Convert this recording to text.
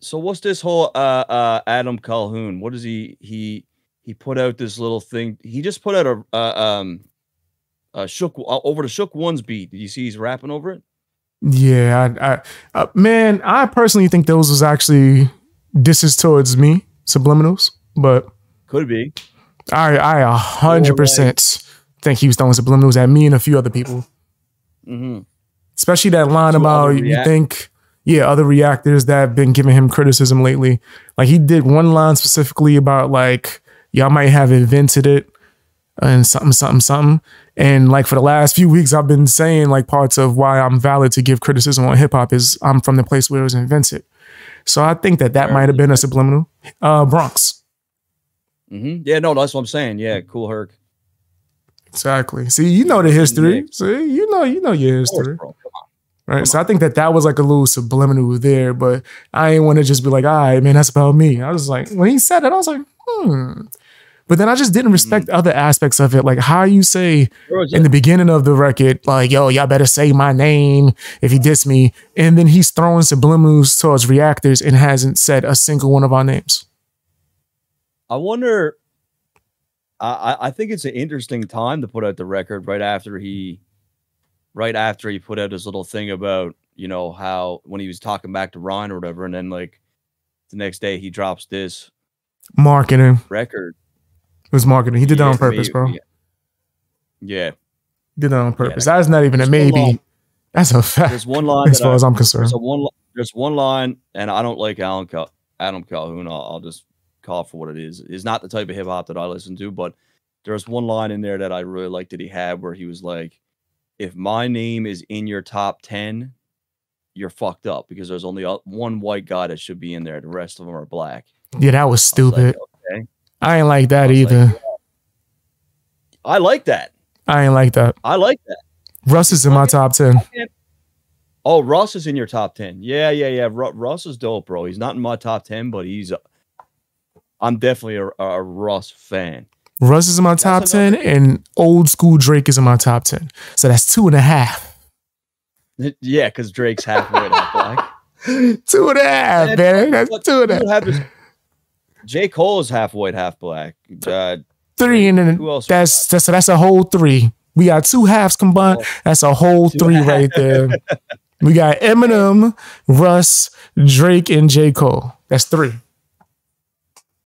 so what's this whole uh uh Adam Calhoun? What is he he he put out this little thing. He just put out a uh, um a shook uh, over the shook ones beat. Did you see he's rapping over it? Yeah, I, I uh, man, I personally think those was actually disses towards me, subliminals, but could be. I I a hundred percent think he was throwing subliminals at me and a few other people. Mm-hmm. Especially that line about you think, yeah, other reactors that have been giving him criticism lately. Like he did one line specifically about like y'all might have invented it and something, something, something. And like for the last few weeks, I've been saying like parts of why I'm valid to give criticism on hip hop is I'm from the place where it was invented. So I think that that might have been a subliminal. Uh, Bronx. Mm-hmm. Yeah, no, that's what I'm saying. Yeah, Kool Herc. Exactly. See, you know the history. See, you know, you know your history. Course, right. So. I think that that was like a little subliminal there, but I ain't want to just be like, all right, man, that's about me. I was like, when he said it, I was like, hmm. But then I just didn't respect mm-hmm. other aspects of it, like how you say in the beginning of the record, like, yo, y'all better say my name if he diss me. And then he's throwing subliminals towards reactors and hasn't said a single one of our names. I wonder. I, I think it's an interesting time to put out the record right after he, right after he put out his little thing about you know how when he was talking back to Ron or whatever, and then like the next day he drops this marketing record it was marketing. He did yeah, that on purpose, maybe, bro. Yeah. yeah. Did that on purpose. Yeah, That's not even a maybe. Line. That's a fact. There's one line as far I, as I'm concerned. There's one. There's one line, and I don't like Alan Cal- Adam Calhoun. I'll, I'll just call for what it is. Is not the type of hip hop that I listen to, but there's one line in there that I really liked that he had where he was like, "If my name is in your top ten, you're fucked up because there's only uh, one white guy that should be in there. The rest of them are black." Yeah, that was stupid. Was like, okay. I ain't like that either. Like, I like that. I ain't like that. I like that. Russ is in my top 10. Oh, Russ is in your top 10. Yeah, yeah, yeah. Russ is dope, bro. He's not in my top 10, but he's, I'm definitely a, a Russ fan. Russ is in my top 10, and old school Drake is in my top 10. So that's two and a half. Yeah, because Drake's half white, half black. two and a half, and man. That's two and a half. J. Cole is half white, half black. Uh, three, and then who else that's that's that's a whole three. We got two halves combined. Oh, that's a whole three right there. we got Eminem, Russ, Drake, and J. Cole. That's three.